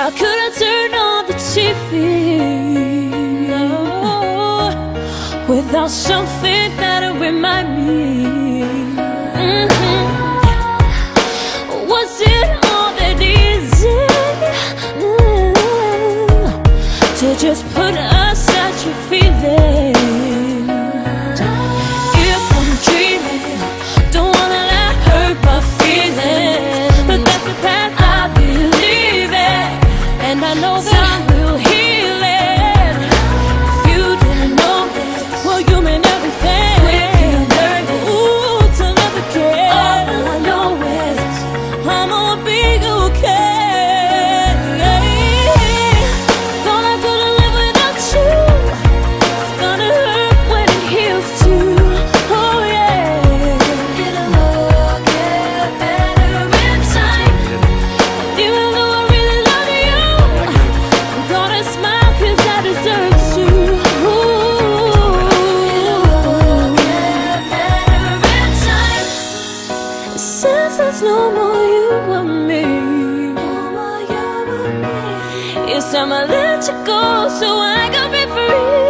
How could I turn on the TV without something that remind me? Mm-hmm. Since there's no more you and me, it's time. Yes, I'ma let you go so I can be free